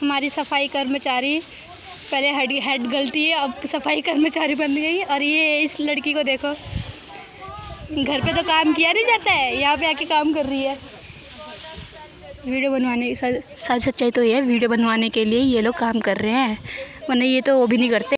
हमारी सफ़ाई कर्मचारी, पहले हड हेड गलती है, अब सफ़ाई कर्मचारी बन गई और ये इस लड़की को देखो। घर पे तो काम किया नहीं जाता है, यहाँ पे आके काम कर रही है। वीडियो बनवाने सारी सच्चाई तो ये है, वीडियो बनवाने के लिए ये लोग काम कर रहे हैं, वरना ये तो वो भी नहीं करते।